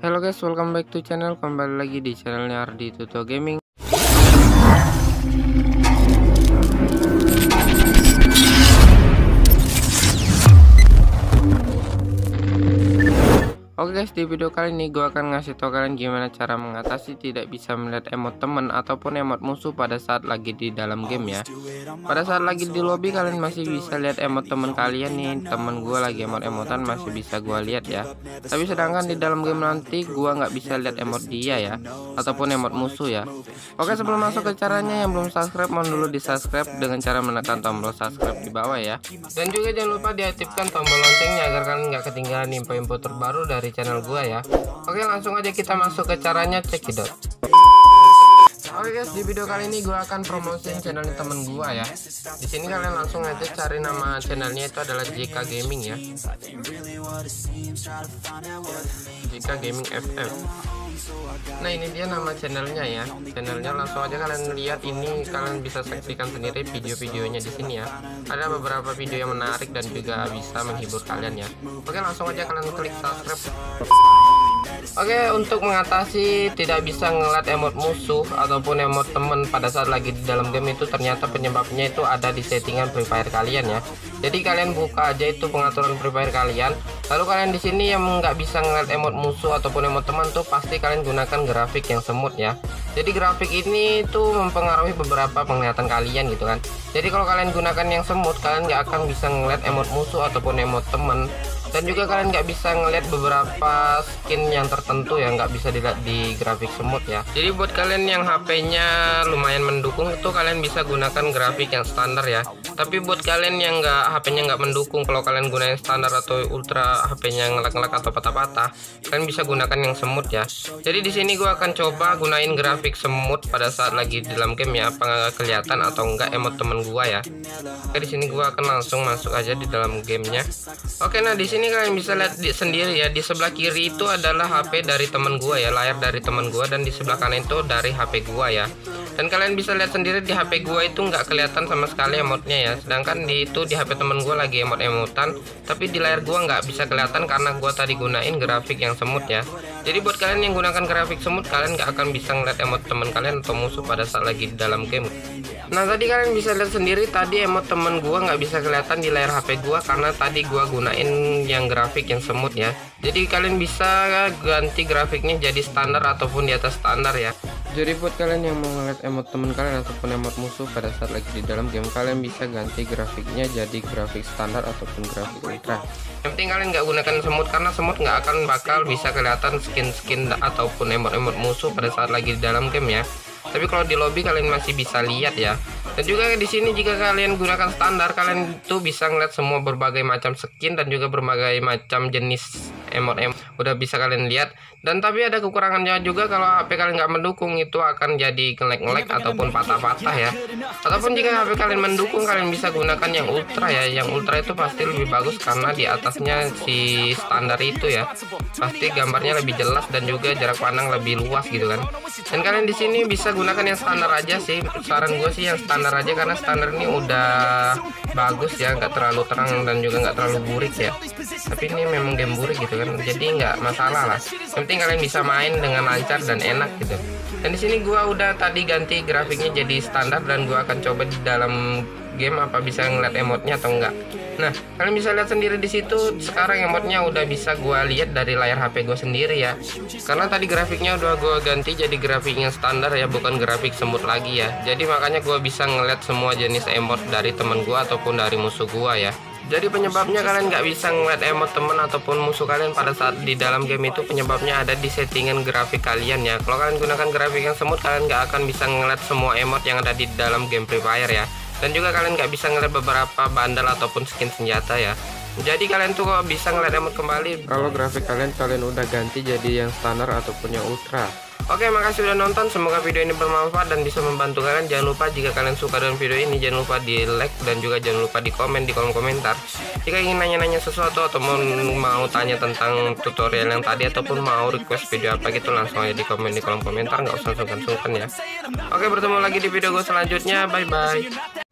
Halo guys, welcome back to channel. Kembali lagi di channelnya Ardi Tuto Gaming. Oke guys, di video kali ini gue akan ngasih tau kalian gimana cara mengatasi tidak bisa melihat emot teman ataupun emot musuh pada saat lagi di dalam game ya. Pada saat lagi di lobby kalian masih bisa lihat emot teman kalian nih, teman gue lagi emot-emotan masih bisa gue lihat ya. Tapi sedangkan di dalam game nanti gue nggak bisa lihat emot dia ya, ataupun emot musuh ya. Oke sebelum masuk ke caranya yang belum subscribe mohon dulu di subscribe dengan cara menekan tombol subscribe di bawah ya. Dan juga jangan lupa diaktifkan tombol loncengnya agar kalian nggak ketinggalan info-info terbaru dari channel gua ya. Oke langsung aja kita masuk ke caranya cekidot Oke guys, di video kali ini gue akan promosiin channelnya temen gue ya. Di sini kalian langsung aja cari nama channelnya itu adalah JK Gaming ya. JK Gaming FM. Nah ini dia nama channelnya ya. Channelnya langsung aja kalian lihat ini kalian bisa saksikan sendiri video-videonya di sini ya. Ada beberapa video yang menarik dan juga bisa menghibur kalian ya. Oke langsung aja kalian klik subscribe. Oke untuk mengatasi tidak bisa ngeliat emot musuh ataupun emot temen pada saat lagi di dalam game itu ternyata penyebabnya itu ada di settingan Free Fire kalian ya. Jadi kalian buka aja itu pengaturan Free Fire kalian. Lalu kalian di sini yang nggak bisa ngeliat emot musuh ataupun emot teman tuh pasti kalian gunakan grafik yang semut ya jadi grafik ini tuh mempengaruhi beberapa penglihatan kalian gitu kan. Jadi kalau kalian gunakan yang semut kalian nggak akan bisa ngeliat emot musuh ataupun emot temen dan juga kalian nggak bisa ngeliat beberapa skin yang tertentu yang nggak bisa dilihat di grafik semut ya. Jadi buat kalian yang HP-nya lumayan mendukung itu kalian bisa gunakan grafik yang standar ya. Tapi buat kalian yang nggak HP-nya nggak mendukung kalau kalian gunain standar atau ultra HP-nya ngelak-ngelak atau patah-patah kalian bisa gunakan yang semut ya. Jadi di sini gue akan coba gunain grafik semut pada saat lagi di dalam game ya apa kelihatan atau enggak emot temen gua ya. Oke di sini gua akan langsung masuk aja di dalam gamenya. Oke nah di sini kalian bisa lihat di, sendiri ya di sebelah kiri itu adalah HP dari teman gua ya layar dari teman gua dan di sebelah kanan itu dari HP gua ya. Dan kalian bisa lihat sendiri di HP gua itu nggak kelihatan sama sekali emotnya ya sedangkan di itu di HP temen gua lagi emot-emotan tapi di layar gua nggak bisa kelihatan karena gua tadi gunain grafik yang semut ya. Jadi buat kalian yang gunakan grafik semut kalian nggak akan bisa ngeliat emot teman kalian atau musuh pada saat lagi di dalam game. Nah tadi kalian bisa lihat sendiri tadi emot temen gua nggak bisa kelihatan di layar HP gua karena tadi gua gunain yang grafik yang semut ya. Jadi kalian bisa ganti grafiknya jadi standar ataupun di atas standar ya jadi buat kalian yang mau ngeliat emot teman kalian ataupun emot musuh pada saat lagi di dalam game kalian bisa ganti grafiknya jadi grafik standar ataupun grafik ultra. Yang penting kalian nggak gunakan semut karena semut nggak akan bakal bisa kelihatan skin-skin ataupun emot-emot musuh pada saat lagi di dalam game ya. Tapi kalau di lobby kalian masih bisa lihat ya. Dan juga di sini jika kalian gunakan standar kalian tuh bisa ngeliat semua berbagai macam skin dan juga berbagai macam jenis emot emot udah bisa kalian lihat. Dan tapi ada kekurangannya juga kalau HP kalian nggak mendukung itu akan jadi ngelek-ngelek ataupun patah-patah ya. ataupun jika HP kalian mendukung kalian bisa gunakan yang ultra ya. Yang ultra itu pasti lebih bagus karena di atasnya si standar itu ya. Pasti gambarnya lebih jelas dan juga jarak pandang lebih luas gitu kan. Dan kalian di sini bisa gunakan yang standar aja sih. Saran gue sih yang standar aja karena standar ini udah bagus ya. Nggak terlalu terang dan juga nggak terlalu burik ya. Tapi ini memang game burik gitu kan jadi nggak masalah lah. Yang penting kalian bisa main dengan lancar dan enak gitu. Dan di sini gua udah tadi ganti grafiknya jadi standar dan gua akan coba di dalam game apa bisa ngeliat emotnya atau enggak nah kalian bisa lihat sendiri di situ sekarang emotnya udah bisa gua lihat dari layar HP gue sendiri ya. Karena tadi grafiknya udah gua ganti jadi grafiknya standar ya bukan grafik semut lagi ya. Jadi makanya gua bisa ngeliat semua jenis emot dari temen gua ataupun dari musuh gua ya jadi penyebabnya kalian nggak bisa ngeliat emot temen ataupun musuh kalian pada saat di dalam game itu penyebabnya ada di settingan grafik kalian ya. Kalau kalian gunakan grafik yang semut kalian nggak akan bisa ngeliat semua emot yang ada di dalam game Free Fire ya. Dan juga kalian nggak bisa ngeliat beberapa bandel ataupun skin senjata ya. Jadi kalian tuh bisa ngeliat emot kembali? Kalau grafik kalian kalian udah ganti jadi yang standar ataupun yang ultra Oke makasih sudah nonton. Semoga video ini bermanfaat dan bisa membantu kalian. Jangan lupa jika kalian suka dengan video ini jangan lupa di like dan juga jangan lupa di komen di kolom komentar. Jika ingin nanya-nanya sesuatu atau mau, mau tanya tentang tutorial yang tadi ataupun mau request video apa gitu langsung aja di komen di kolom komentar. Nggak usah sungkan-sungkan ya. Oke bertemu lagi di video gue selanjutnya. Bye bye